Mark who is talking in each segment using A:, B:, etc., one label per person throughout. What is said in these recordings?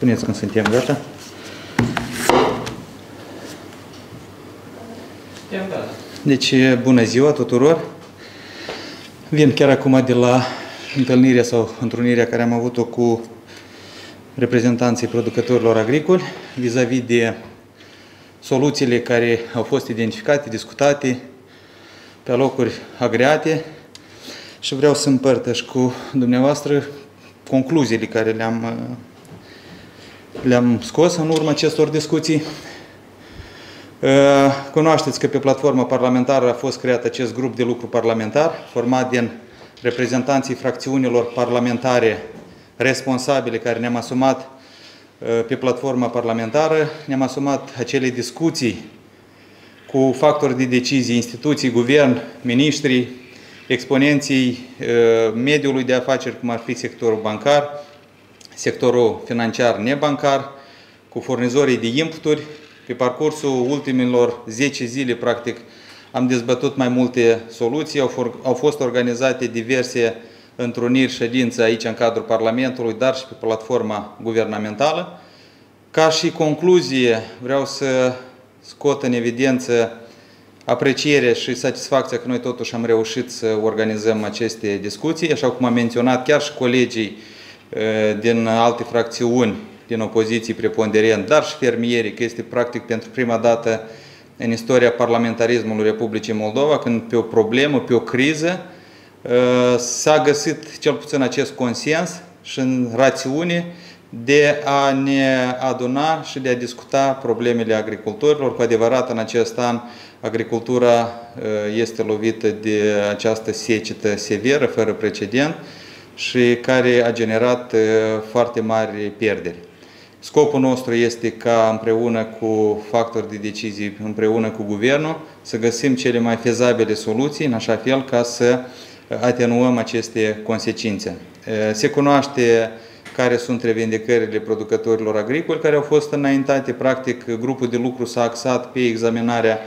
A: Spuneți când suntem gata. Deci, bună ziua tuturor! Vin chiar acum de la întâlnirea sau întrunirea care am avut-o cu reprezentanții producătorilor agricoli vis-a-vis -vis de soluțiile care au fost identificate, discutate pe locuri agreate și vreau să împărtăș cu dumneavoastră concluziile care le-am le-am scos în urma acestor discuții. Cunoașteți că pe platforma parlamentară a fost creat acest grup de lucru parlamentar, format din reprezentanții fracțiunilor parlamentare responsabile care ne-am asumat pe platforma parlamentară, ne-am asumat acele discuții cu factori de decizie, instituții, guvern, miniștri, exponenții mediului de afaceri, cum ar fi sectorul bancar, sectorul financiar nebancar, cu furnizorii de inputuri. Pe parcursul ultimilor 10 zile, practic, am dezbătut mai multe soluții, au, au fost organizate diverse întruniri, ședințe aici în cadrul Parlamentului, dar și pe platforma guvernamentală. Ca și concluzie, vreau să scot în evidență aprecierea și satisfacția că noi totuși am reușit să organizăm aceste discuții, așa cum am menționat chiar și colegii din alte fracțiuni din opoziții preponderent, dar și fermierii, că este practic pentru prima dată în istoria parlamentarismului Republicii Moldova, când pe o problemă, pe o criză, s-a găsit cel puțin acest consens și în rațiune de a ne aduna și de a discuta problemele agricultorilor. Cu adevărat, în acest an, agricultura este lovită de această secetă severă, fără precedent, și care a generat foarte mari pierderi. Scopul nostru este ca împreună cu factori de decizii, împreună cu guvernul, să găsim cele mai fezabile soluții, în așa fel ca să atenuăm aceste consecințe. Se cunoaște care sunt revendicările producătorilor agricoli care au fost înaintate. Practic, grupul de lucru s-a axat pe examinarea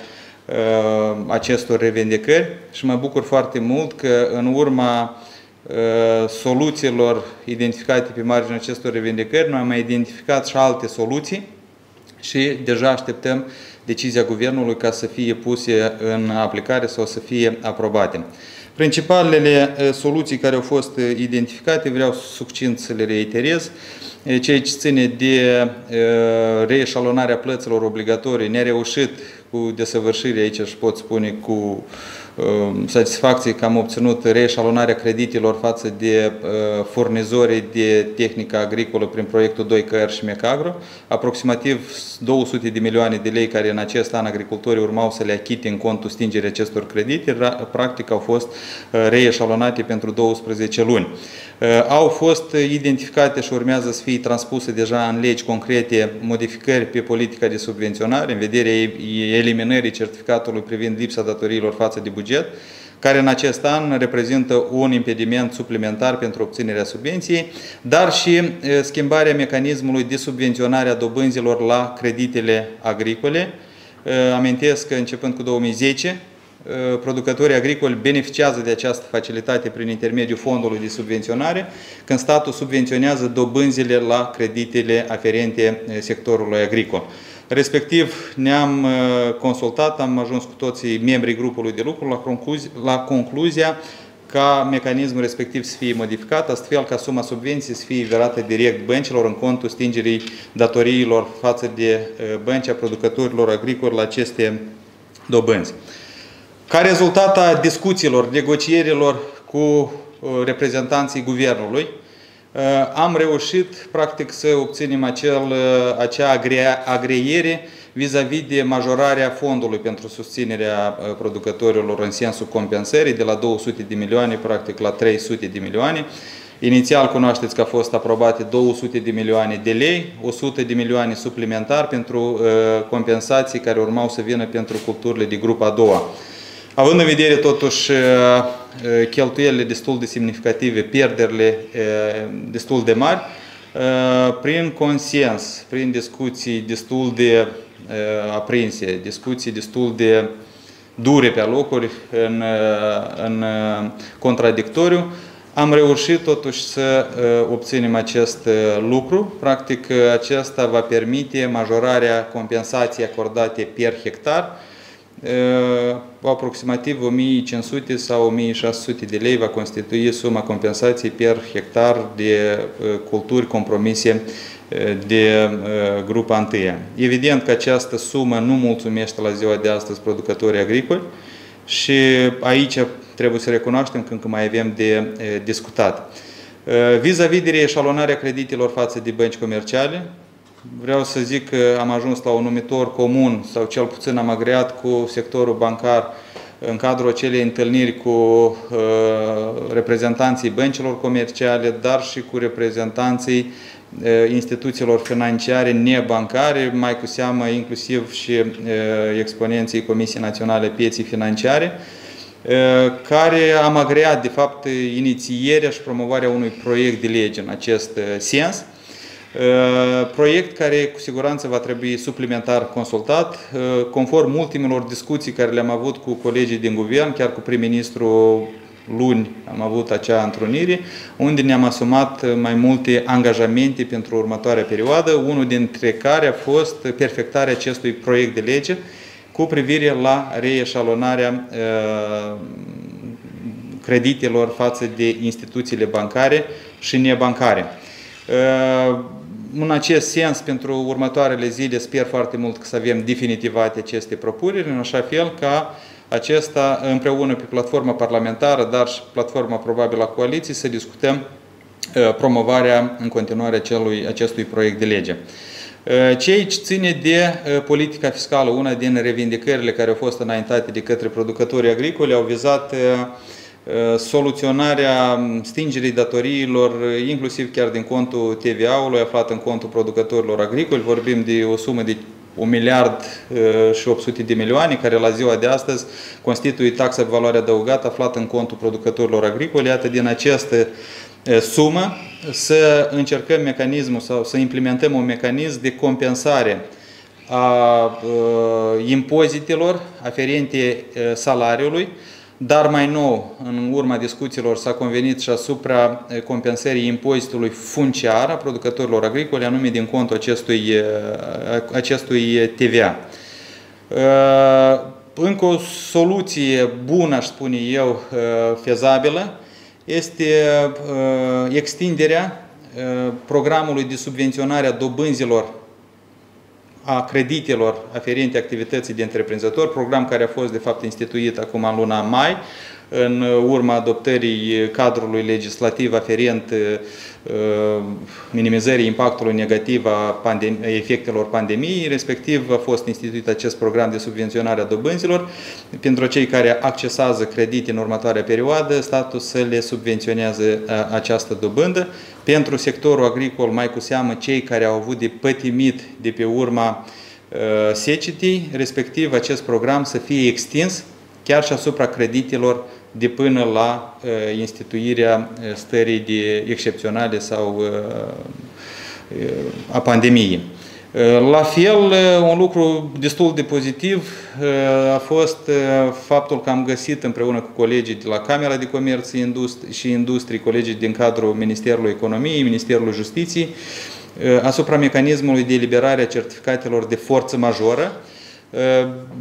A: acestor revendicări și mă bucur foarte mult că în urma Uh, soluțiilor identificate pe marginea acestor revendicări, noi am mai identificat și alte soluții și deja așteptăm decizia Guvernului ca să fie puse în aplicare sau să fie aprobate. Principalele uh, soluții care au fost uh, identificate, vreau succint să le reiterez, ceea ce ține de reeșalonarea plăților obligatorii, nereușit cu desăvârșire, aici și pot spune cu Um, satisfacție că am obținut reeșalonarea creditelor față de uh, furnizorii de tehnică agricolă prin proiectul 2 CR și Mecagro, aproximativ 200 de milioane de lei care în acest an agricultorii urmau să le achite în contul stingerii acestor credite, practic au fost uh, reeșalonate pentru 12 luni. Uh, au fost identificate și urmează să fie transpuse deja în legi concrete modificări pe politica de subvenționare în vederea eliminării certificatului privind lipsa datoriilor față de buget, care în acest an reprezintă un impediment suplimentar pentru obținerea subvenției, dar și uh, schimbarea mecanismului de subvenționare a dobânzilor la creditele agricole. Uh, amintesc că începând cu 2010, Uh, producătorii agricoli beneficiază de această facilitate prin intermediul fondului de subvenționare, când statul subvenționează dobânzile la creditele aferente uh, sectorului agricol. Respectiv, ne-am uh, consultat, am ajuns cu toții membrii grupului de lucru la, concluzia, la concluzia ca mecanismul respectiv să fie modificat, astfel ca suma subvenției să fie verată direct băncilor în contul stingerii datoriilor față de bănci a producătorilor agricoli la aceste dobânzi. Ca rezultat a discuțiilor, negocierilor cu uh, reprezentanții guvernului, uh, am reușit practic să obținem acel, uh, acea agreiere vis-a-vis -vis de majorarea fondului pentru susținerea producătorilor în sensul compensării de la 200 de milioane practic la 300 de milioane. Inițial cunoașteți că a fost aprobate 200 de milioane de lei, 100 de milioane suplimentar pentru compensații care urmau să vină pentru culturile de grupa a doua. Având în vedere totuși uh, uh, cheltuielile destul de semnificative, pierderile uh, destul de mari, prin consens, prin discuții destul de aprinse, discuții destul de dure pe locuri, în, în contradictoriu, Am reușit totuși să obținem acest lucru. Practic, acesta va permite majorarea compensației acordate per hectar, aproximativ 1500 sau 1600 de lei va constitui suma compensației per hectar de culturi compromise de grupa întâia. Evident că această sumă nu mulțumește la ziua de astăzi producătorii agricoli și aici trebuie să recunoaștem că încă mai avem de discutat. Vis-a-vis -vis de reeșalonarea creditelor față de bănci comerciale, vreau să zic că am ajuns la un numitor comun sau cel puțin am agreat cu sectorul bancar în cadrul acelei întâlniri cu uh, reprezentanții băncilor comerciale, dar și cu reprezentanții uh, instituțiilor financiare nebancare, mai cu seamă inclusiv și uh, exponenții Comisiei Naționale Pieții Financiare, care am agreat, de fapt, inițierea și promovarea unui proiect de lege în acest sens. Proiect care cu siguranță va trebui suplimentar consultat, conform ultimelor discuții care le-am avut cu colegii din guvern, chiar cu prim-ministru luni am avut acea întrunire, unde ne-am asumat mai multe angajamente pentru următoarea perioadă, unul dintre care a fost perfectarea acestui proiect de lege cu privire la reeșalonarea creditelor față de instituțiile bancare și nebancare. În acest sens, pentru următoarele zile, sper foarte mult că să avem definitivate aceste propuneri, în așa fel ca acesta, împreună pe platforma parlamentară, dar și platforma probabil a coaliției, să discutăm promovarea în continuare acelui, acestui proiect de lege. Ce aici ține de politica fiscală, una din revindicările care au fost înaintate de către producătorii agricoli, au vizat Uh, soluționarea stingerii datoriilor, uh, inclusiv chiar din contul TVA-ului aflat în contul producătorilor agricoli. Vorbim de o sumă de 1 miliard uh, și 800 de milioane, care la ziua de astăzi constituie taxa de valoare adăugată aflată în contul producătorilor agricoli. Iată, din această sumă să încercăm mecanismul sau să implementăm un mecanism de compensare a impozitelor aferente salariului, dar mai nou, în urma discuțiilor, s-a convenit și asupra compensării impozitului funciar a producătorilor agricoli, anume din contul acestui, acestui TVA. Încă o soluție bună, aș spune eu, fezabilă, este extinderea programului de subvenționare a dobânzilor a creditelor aferente activității de întreprinzător, program care a fost de fapt instituit acum în luna mai, în urma adoptării cadrului legislativ aferent uh, minimizării impactului negativ a pandem efectelor pandemiei, respectiv a fost instituit acest program de subvenționare a dobânzilor. Pentru cei care accesează credite în următoarea perioadă, statul să le subvenționează uh, această dobândă. Pentru sectorul agricol, mai cu seamă cei care au avut de pătimit de pe urma uh, secetii, respectiv acest program să fie extins chiar și asupra creditelor de până la uh, instituirea uh, stării de excepționale sau uh, a pandemiei. La fel, un lucru destul de pozitiv a fost faptul că am găsit împreună cu colegii de la Camera de Comerț și Industrie, colegii din cadrul Ministerului Economiei, Ministerului Justiției, asupra mecanismului de eliberare a certificatelor de forță majoră,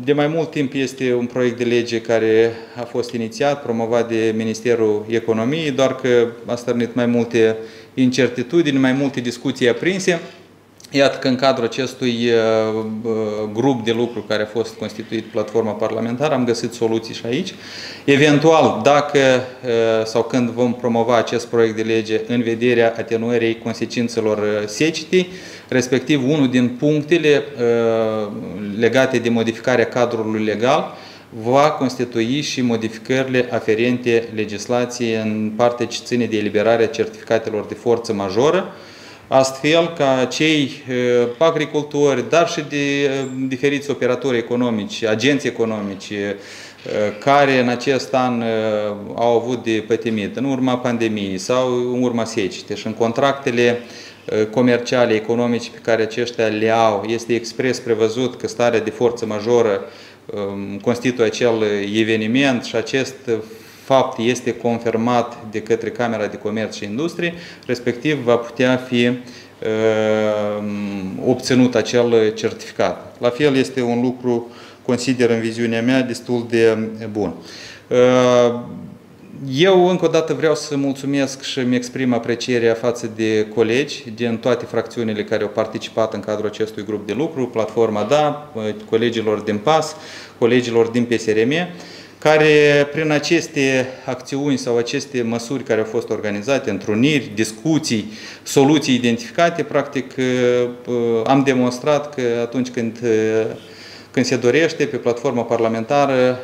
A: de mai mult timp este un proiect de lege care a fost inițiat, promovat de Ministerul Economiei, doar că a stârnit mai multe incertitudini, mai multe discuții aprinse. Iată că în cadrul acestui uh, uh, grup de lucru care a fost constituit platforma parlamentară am găsit soluții și aici. Eventual, dacă uh, sau când vom promova acest proiect de lege în vederea atenuării consecințelor secetii, respectiv unul din punctele legate de modificarea cadrului legal, va constitui și modificările aferente legislației în parte ce ține de eliberarea certificatelor de forță majoră, astfel ca cei agricultori, dar și de diferiți operatori economici, agenți economici, care în acest an au avut de pătimit în urma pandemiei sau în urma secetei și în contractele comerciale, economice pe care aceștia le au, este expres prevăzut că starea de forță majoră constituie acel eveniment și acest fapt este confirmat de către Camera de Comerț și Industrie, respectiv va putea fi obținut acel certificat. La fel este un lucru, consider în viziunea mea, destul de bun. Eu încă o dată vreau să mulțumesc și îmi exprim aprecierea față de colegi din toate fracțiunile care au participat în cadrul acestui grup de lucru, Platforma Da, colegilor din PAS, colegilor din PSRM, care prin aceste acțiuni sau aceste măsuri care au fost organizate, întruniri, discuții, soluții identificate, practic am demonstrat că atunci când când se dorește pe platforma parlamentară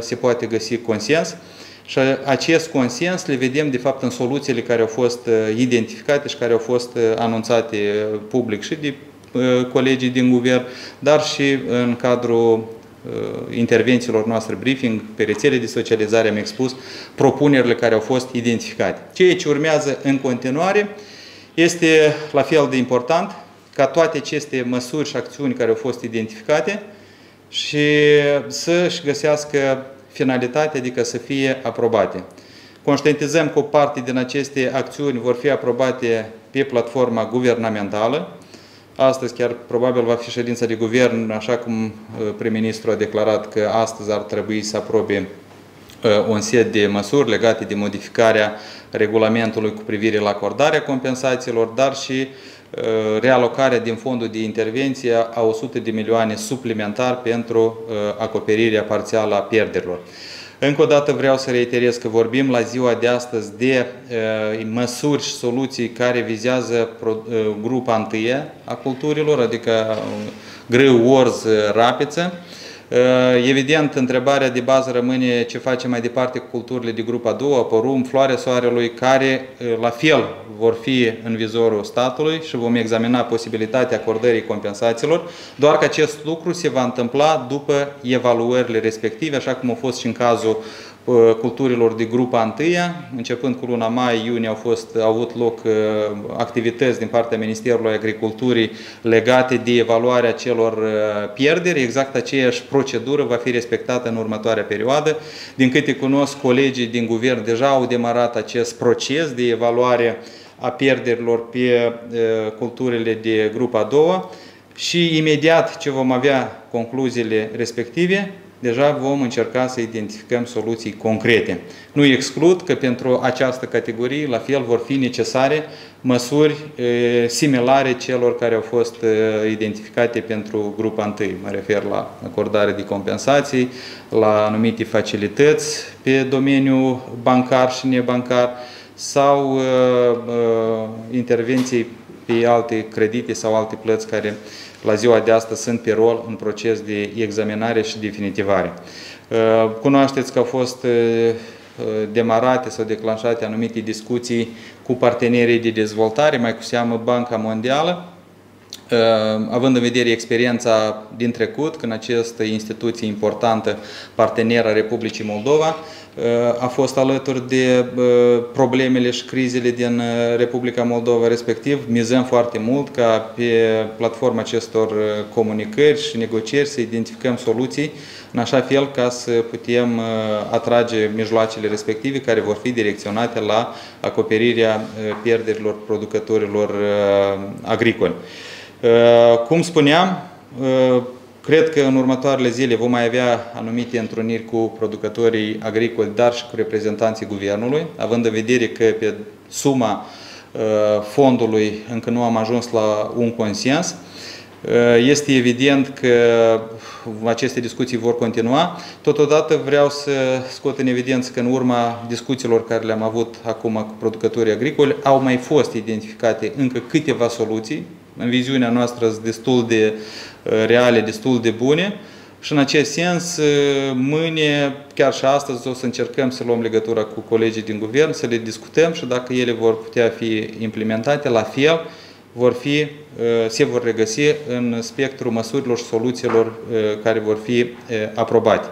A: se poate găsi consens. Și acest consens le vedem de fapt în soluțiile care au fost uh, identificate și care au fost uh, anunțate uh, public și de colegii din guvern, dar și în cadrul intervențiilor noastre briefing, pe rețele de socializare am expus propunerile care au fost identificate. Ceea ce urmează în continuare este la fel de important ca toate aceste măsuri și acțiuni care au fost identificate și să-și găsească finalitate, adică să fie aprobate. Conștientizăm că o parte din aceste acțiuni vor fi aprobate pe platforma guvernamentală. Astăzi chiar probabil va fi ședința de guvern, așa cum uh, prim-ministru a declarat că astăzi ar trebui să aprobe uh, un set de măsuri legate de modificarea regulamentului cu privire la acordarea compensațiilor, dar și uh, realocarea din fondul de intervenție a 100 de milioane suplimentar pentru acoperirea parțială a pierderilor. Încă o dată vreau să reiterez că vorbim la ziua de astăzi de uh, măsuri și soluții care vizează uh, grupa întâie a culturilor, adică uh, grâu, orz, rapiță. Uh, evident, întrebarea de bază rămâne ce facem mai departe cu culturile de grupa a doua, porum, floarea soarelui, care uh, la fel vor fi în vizorul statului și vom examina posibilitatea acordării compensațiilor, doar că acest lucru se va întâmpla după evaluările respective, așa cum a fost și în cazul culturilor de grupa întâia. Începând cu luna mai-iunie au, fost, au avut loc uh, activități din partea Ministerului Agriculturii legate de evaluarea celor uh, pierderi. Exact aceeași procedură va fi respectată în următoarea perioadă. Din câte cunosc, colegii din guvern deja au demarat acest proces de evaluare a pierderilor pe uh, culturile de grupa a doua și imediat ce vom avea concluziile respective, deja vom încerca să identificăm soluții concrete. Nu exclud că pentru această categorie, la fel, vor fi necesare măsuri similare celor care au fost identificate pentru grupa 1. Mă refer la acordare de compensații, la anumite facilități pe domeniul bancar și nebancar sau uh, uh, intervenții pe alte credite sau alte plăți care la ziua de astăzi sunt pe rol în proces de examinare și definitivare. Uh, cunoașteți că au fost uh, uh, demarate sau declanșate anumite discuții cu partenerii de dezvoltare, mai cu seamă Banca Mondială, având în vedere experiența din trecut, când această instituție importantă, parteneră a Republicii Moldova, a fost alături de problemele și crizele din uh, Republica Moldova respectiv. Mizăm foarte mult ca pe platforma acestor uh, comunicări și negocieri să identificăm soluții în așa fel ca să putem uh, atrage mijloacele respective care vor fi direcționate la acoperirea pierderilor producătorilor agricoli. Cum spuneam, Cred că în următoarele zile vom mai avea anumite întruniri cu producătorii agricoli, dar și cu reprezentanții guvernului, având în vedere că pe suma uh, fondului încă nu am ajuns la un consens. Uh, este evident că aceste discuții vor continua. Totodată vreau să scot în evidență că în urma discuțiilor care le-am avut acum cu producătorii agricoli au mai fost identificate încă câteva soluții în viziunea noastră sunt destul de uh, reale, destul de bune și în acest sens, uh, mâine, chiar și astăzi, o să încercăm să luăm legătura cu colegii din guvern, să le discutăm și dacă ele vor putea fi implementate, la fel, vor fi, uh, se vor regăsi în spectrul măsurilor și soluțiilor care vor fi aprobate.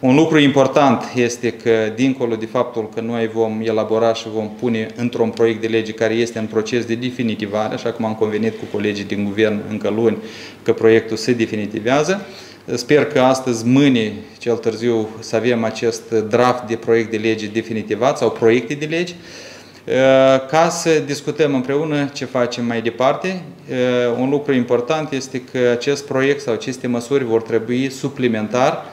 A: Un lucru important este că, dincolo de faptul că noi vom elabora și vom pune într-un proiect de lege care este în proces de definitivare, așa cum am convenit cu colegii din guvern încă luni că proiectul se definitivează, Sper că astăzi, mâine, cel târziu, să avem acest draft de proiect de lege definitivat sau proiecte de legi, ca să discutăm împreună ce facem mai departe. Un lucru important este că acest proiect sau aceste măsuri vor trebui suplimentar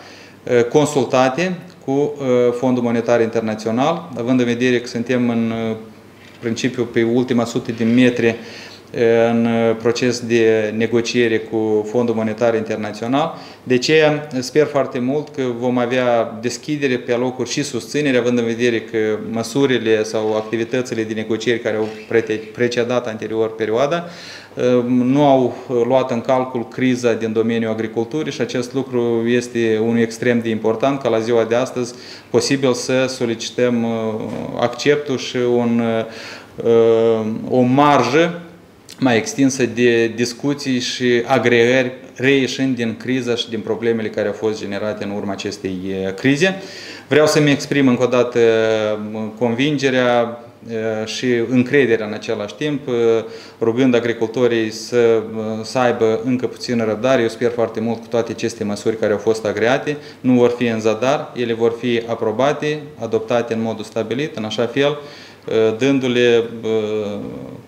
A: consultate cu Fondul Monetar Internațional, având în vedere că suntem în principiu pe ultima sută de metri în proces de negociere cu Fondul Monetar Internațional. De ce sper foarte mult că vom avea deschidere pe alocuri și susținere, având în vedere că măsurile sau activitățile de negocieri care au precedat anterior perioada nu au luat în calcul criza din domeniul agriculturii și acest lucru este unul extrem de important ca la ziua de astăzi posibil să solicităm acceptul și un, o marjă mai extinsă de discuții și agreări reieșind din criză și din problemele care au fost generate în urma acestei crize. Vreau să-mi exprim încă o dată convingerea și încrederea în același timp, rugând agricultorii să, să aibă încă puțină răbdare. Eu sper foarte mult cu toate aceste măsuri care au fost agreate, nu vor fi în zadar, ele vor fi aprobate, adoptate în modul stabilit, în așa fel dându-le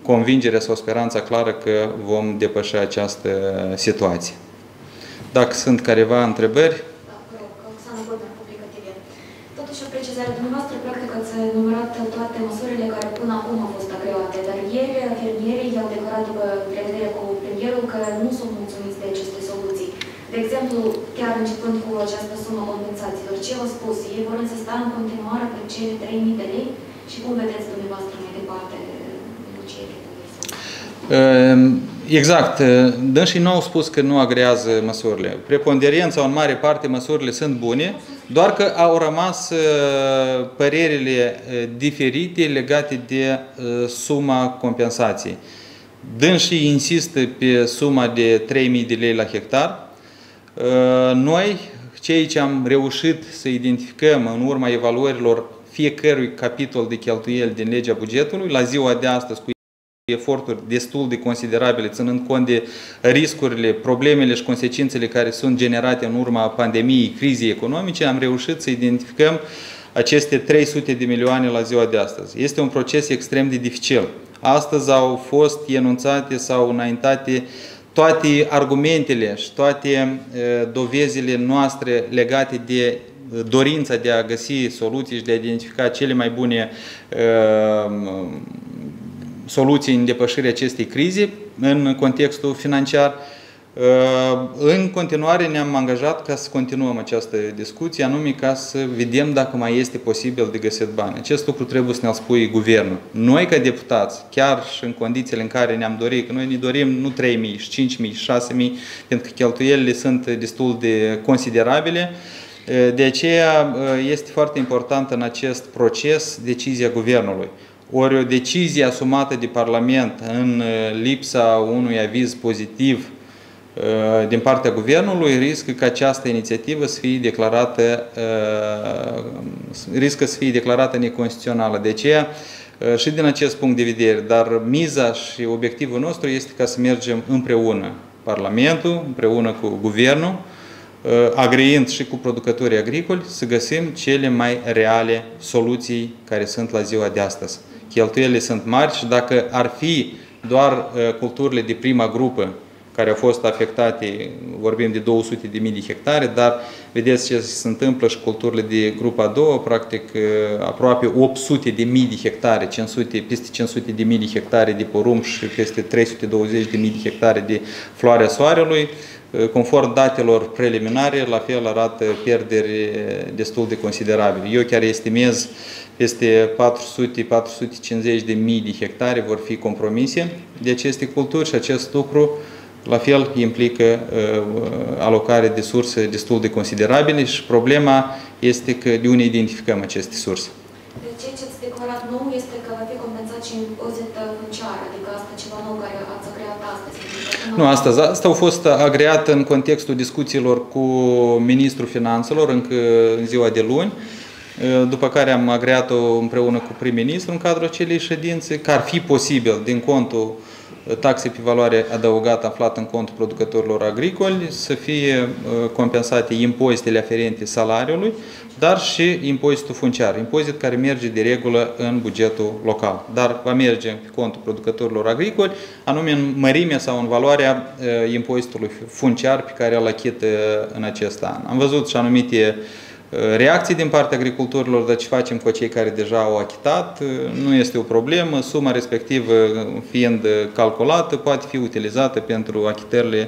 A: convingerea sau speranța clară că vom depăși această situație. Dacă sunt careva întrebări?
B: Totuși, o precizare. Dumneavoastră, practic, ați numărat toate măsurile care până acum au fost agreate, dar ieri fermierii i-au declarat după întâlnire cu premierul că nu sunt mulțumiți de aceste soluții. De exemplu, chiar începând cu această sumă compensațiilor, ce au spus? Ei vor insista în continuare pe cele 3.000 de lei? Și cum vedeți dumneavoastră mai departe
A: Ehm, exact. Dânsii nu au spus că nu agrează măsurile. Preponderența, în mare parte, măsurile sunt bune, doar că au rămas părerile diferite legate de suma compensației. Dânsii insistă pe suma de 3.000 de lei la hectar. Noi, cei ce am reușit să identificăm în urma evaluărilor fiecărui capitol de cheltuieli din legea bugetului, la ziua de astăzi cu eforturi destul de considerabile, ținând cont de riscurile, problemele și consecințele care sunt generate în urma pandemiei, crizei economice, am reușit să identificăm aceste 300 de milioane la ziua de astăzi. Este un proces extrem de dificil. Astăzi au fost enunțate sau înaintate toate argumentele și toate dovezile noastre legate de dorința de a găsi soluții și de a identifica cele mai bune soluții în depășirea acestei crize în contextul financiar. În continuare ne-am angajat ca să continuăm această discuție, anume ca să vedem dacă mai este posibil de găsit bani. Acest lucru trebuie să ne-l spui guvernul. Noi ca deputați, chiar și în condițiile în care ne-am dorit, că noi ne dorim nu 3.000, 5.000, 6.000, pentru că cheltuielile sunt destul de considerabile, de aceea este foarte importantă în acest proces decizia guvernului. Ori o decizie asumată de Parlament în lipsa unui aviz pozitiv din partea Guvernului riscă ca această inițiativă să fie declarată, riscă să fie declarată neconstituțională. De aceea, și din acest punct de vedere, dar miza și obiectivul nostru este ca să mergem împreună, Parlamentul, împreună cu Guvernul, agreind și cu producătorii agricoli, să găsim cele mai reale soluții care sunt la ziua de astăzi. Cheltuielile sunt mari și dacă ar fi doar culturile de prima grupă care au fost afectate, vorbim de 200 de mii de hectare, dar vedeți ce se întâmplă și culturile de grupa a doua, practic aproape 800 de mii de hectare, 500, peste 500 de mii de hectare de porumb și peste 320 de mii de hectare de floarea soarelui. Conform datelor preliminare, la fel arată pierderi destul de considerabile. Eu chiar estimez peste 400-450 de mii de hectare vor fi compromise de aceste culturi și acest lucru la fel implică uh, alocare de surse destul de considerabile și problema este că de unde identificăm aceste surse.
B: Deci ce ați declarat nou este că va fi compensat și impozită funciară, adică asta ceva nou care ați agreat astăzi.
A: Nu, astăzi. Asta a fost agreat în contextul discuțiilor cu Ministrul Finanțelor încă în ziua de luni după care am agreat-o împreună cu prim-ministru în cadrul acelei ședințe, că ar fi posibil din contul taxe pe valoare adăugată aflată în contul producătorilor agricoli, să fie compensate impozitele aferente salariului, dar și impozitul funciar, impozit care merge de regulă în bugetul local, dar va merge pe contul producătorilor agricoli, anume în mărimea sau în valoarea impozitului funciar pe care îl achită în acest an. Am văzut și anumite reacții din partea agricultorilor, dar ce facem cu cei care deja au achitat, nu este o problemă, suma respectivă fiind calculată, poate fi utilizată pentru achitările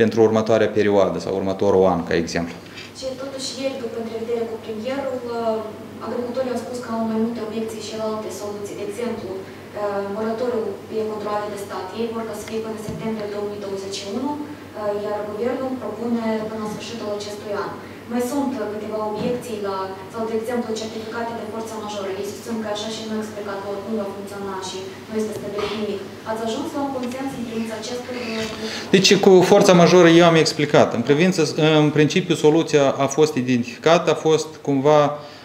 A: pentru următoarea perioadă sau următorul an, ca exemplu.
B: Și totuși ieri, după întrevedere cu premierul, agricultorii au spus că au mai multe obiecții și la alte soluții. De exemplu, moratoriul pe controle de stat. Ei vor ca să fie până septembrie 2021, iar guvernul propune până la sfârșitul acestui an. Mai sunt câteva obiecții la, sau de exemplu, certificate de forță majoră. Ei susțin că așa și nu explicat nu va funcționa și nu este stabilit nimic. Ați ajuns la un consens în privința acestui?
A: Deci cu forța majoră eu am explicat. În, privință, în principiu soluția a fost identificată, a fost cumva Uh,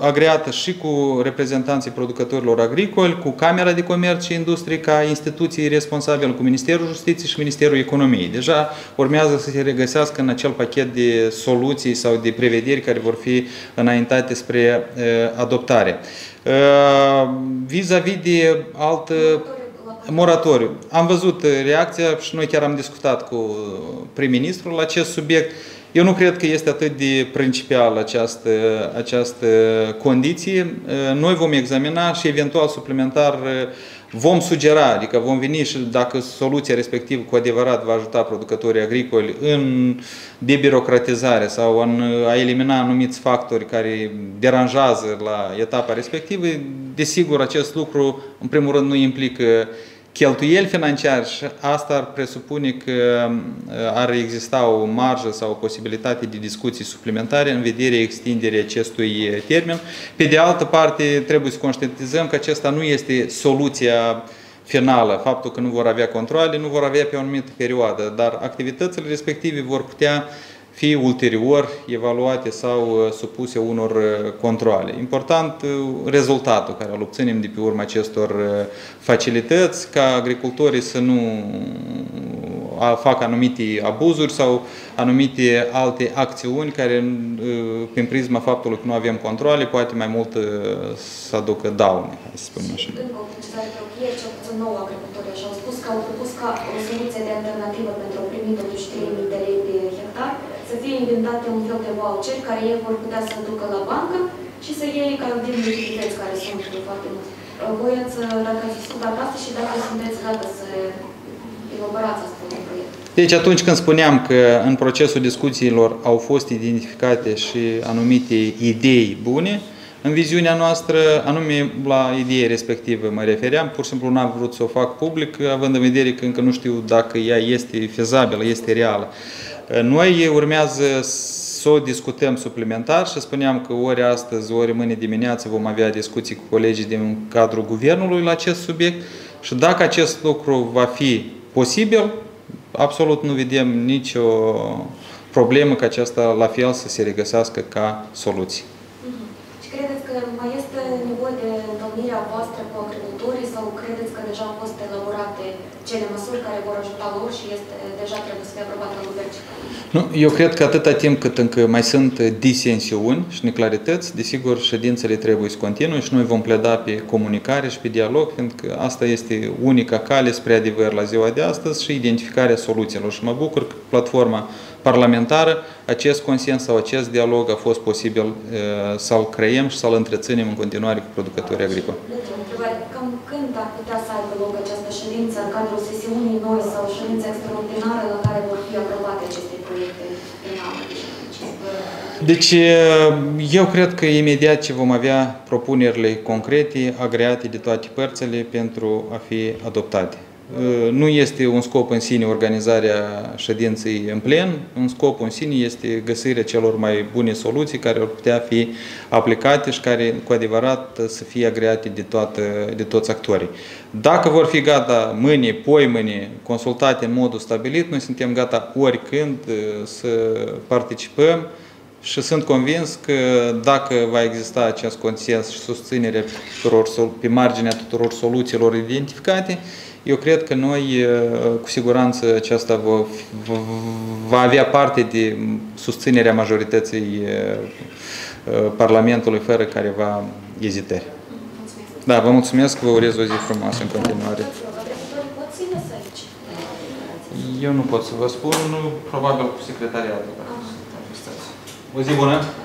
A: agreată și cu reprezentanții producătorilor agricoli, cu Camera de Comerț și Industrie ca instituții responsabile, cu Ministerul Justiției și Ministerul Economiei. Deja urmează să se regăsească în acel pachet de soluții sau de prevederi care vor fi înaintate spre uh, adoptare. Uh, vis-a-vis -vis de altă moratoriu. Am văzut reacția și noi chiar am discutat cu prim-ministrul la acest subiect. Eu nu cred că este atât de principial această, această condiție. Noi vom examina și eventual suplimentar vom sugera, adică vom veni și dacă soluția respectivă cu adevărat va ajuta producătorii agricoli în debirocratizare sau în a elimina anumiți factori care deranjează la etapa respectivă, desigur acest lucru în primul rând nu implică cheltuieli financiare și asta ar presupune că uh, ar exista o marjă sau o posibilitate de discuții suplimentare în vederea extinderii acestui termen. Pe de altă parte, trebuie să conștientizăm că acesta nu este soluția finală, faptul că nu vor avea controle, nu vor avea pe o anumită perioadă, dar activitățile respective vor putea fi ulterior evaluate sau uh, supuse unor uh, controle. Important uh, rezultatul care îl obținem de pe urma acestor facilități, ca agricultorii să nu facă anumite abuzuri sau anumite alte acțiuni care, prin prisma faptului că nu avem controle, poate mai mult să aducă daune, hai să spunem așa.
B: Încă o precizare ieri, cel puțin nouă agricultorii așa au spus că au propus ca o soluție de alternativă pentru a primi totuși 3.000 de lei pe hectar, să fie inventate un fel de voucher care ei vor putea să ducă la bancă și să iei ca din lichidități care sunt foarte mulți. Voi ați, dacă ați discutat asta și dacă sunteți gata să elaborați asta un proiect.
A: Deci atunci când spuneam că în procesul discuțiilor au fost identificate și anumite idei bune, în viziunea noastră, anume la ideea respectivă mă refeream, pur și simplu n-am vrut să o fac public, având în vedere că încă nu știu dacă ea este fezabilă, este reală. Noi urmează să o discutăm suplimentar și spuneam că ori astăzi, ori mâine dimineață vom avea discuții cu colegii din cadrul guvernului la acest subiect și dacă acest lucru va fi posibil, absolut nu vedem nicio problemă ca aceasta la fel să se regăsească ca soluție.
B: Și credeți că mai este nevoie de întâlnirea voastră cu agricultorii sau credeți că deja au fost elaborate cele măsuri care vor ajuta lor și este, deja trebuie să fie aprobate la guvern?
A: Nu, eu cred că atâta timp cât încă mai sunt disensiuni și neclarități, desigur, ședințele trebuie să continue și noi vom pleda pe comunicare și pe dialog, pentru că asta este unica cale spre adevăr la ziua de astăzi și identificarea soluțiilor. Și mă bucur că platforma parlamentară, acest consens sau acest dialog a fost posibil uh, să-l creiem și să-l întreținem în continuare cu producătorii agricoli.
B: Cam când ar putea să aibă loc această ședință în cadrul sesiunii noi sau ședință extraordinară la care vor fi aprobate aceste proiecte
A: Deci, eu cred că imediat ce vom avea propunerile concrete, agreate de toate părțile pentru a fi adoptate. Uh, nu este un scop în sine organizarea ședinței în plen, un scop în sine este găsirea celor mai bune soluții care ar putea fi aplicate și care cu adevărat să fie agreate de, toată, de toți actorii. Dacă vor fi gata mâine, poi mâine, consultate în modul stabilit, noi suntem gata oricând uh, să participăm și sunt convins că dacă va exista acest consens și susținere pe marginea tuturor soluțiilor identificate, Eu cred că noi, uh, cu siguranță, aceasta va, va, va avea parte de susținerea majorității uh, uh, Parlamentului fără careva ezitări.
B: Mulțumesc.
A: Da, vă mulțumesc, vă urez o zi frumoasă în continuare.
B: Deputații pot să iasă aici.
A: Eu nu pot să vă spun, probabil cu secretariatul. Dacă sunt. O zi bună!